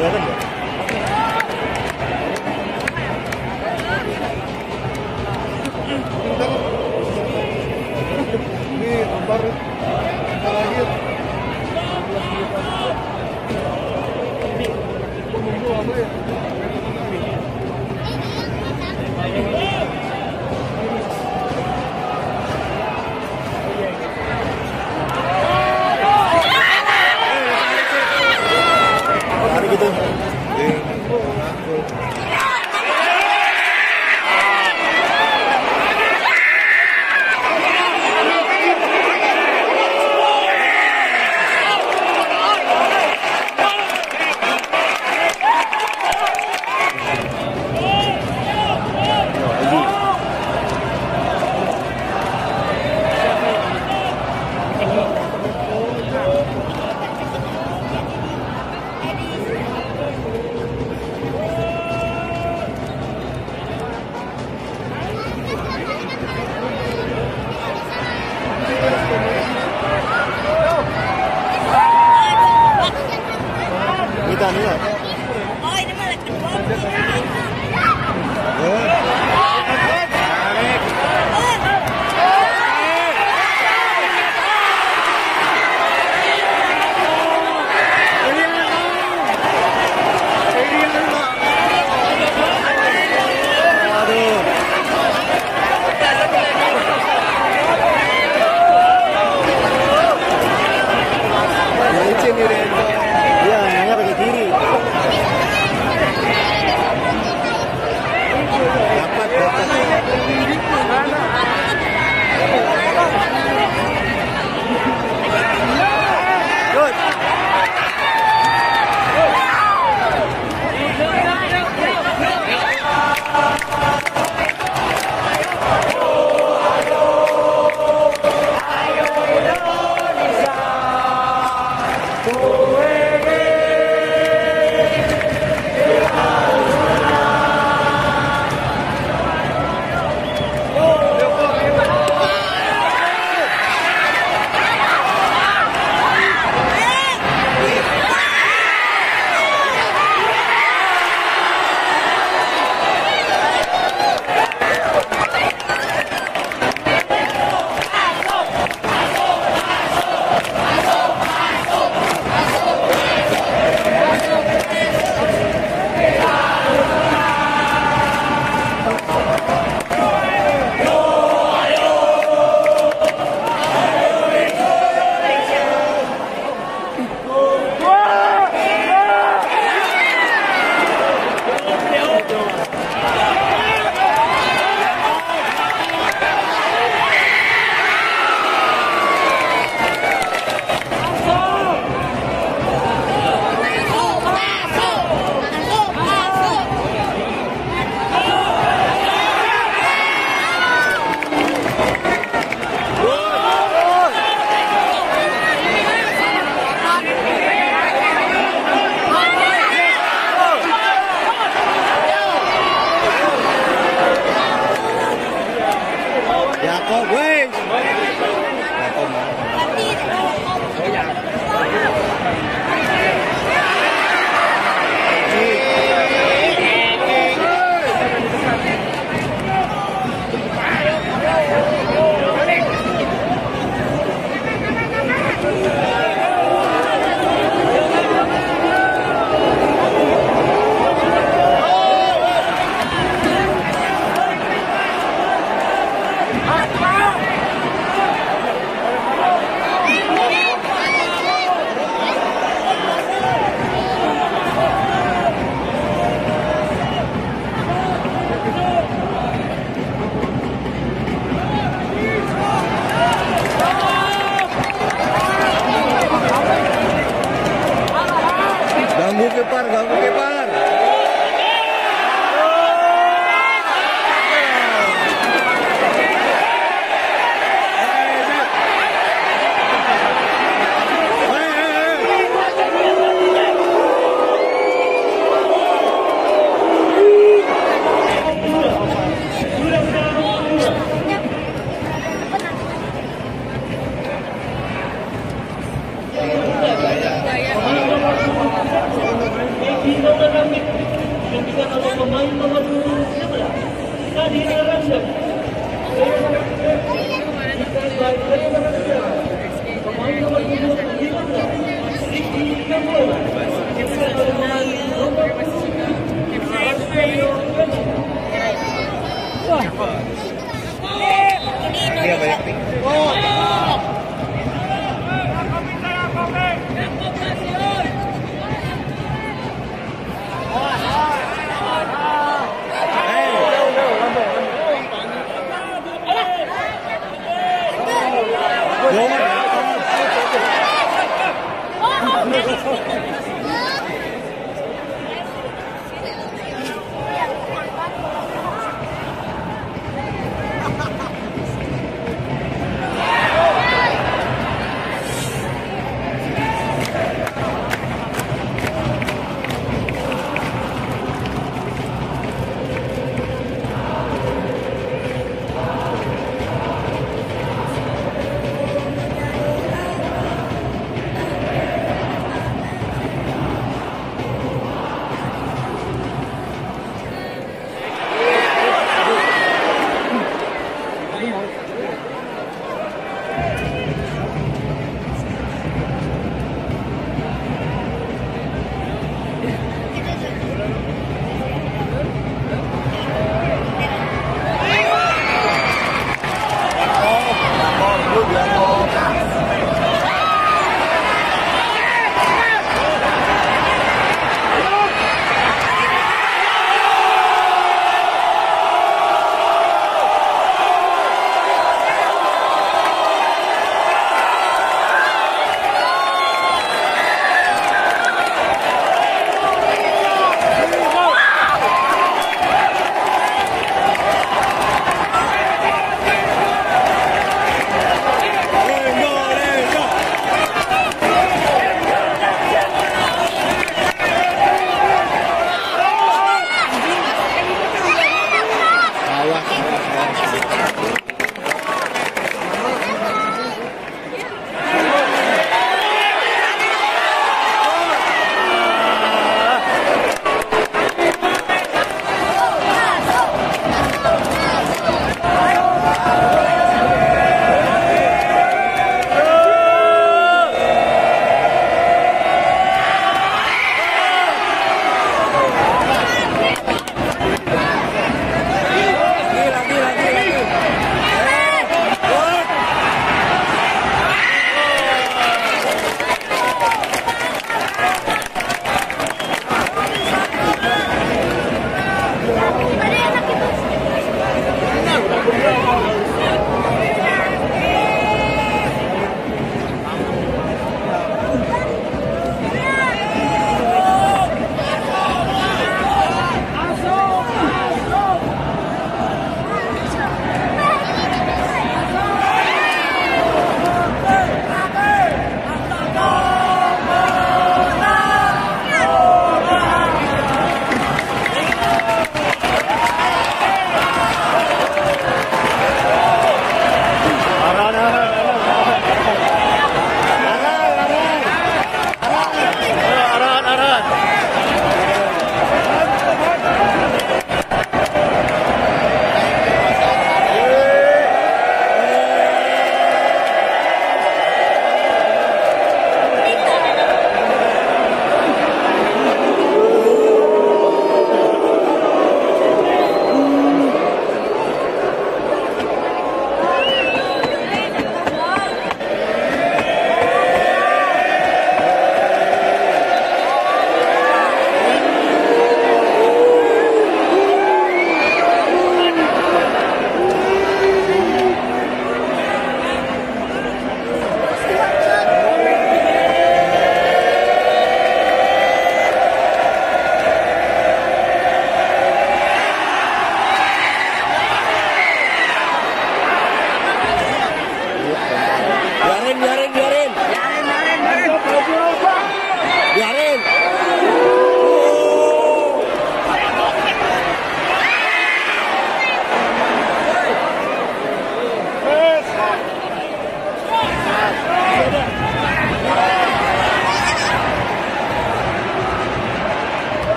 eleven. Parga.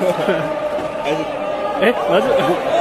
呵呵哎儿子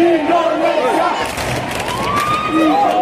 Tidak akan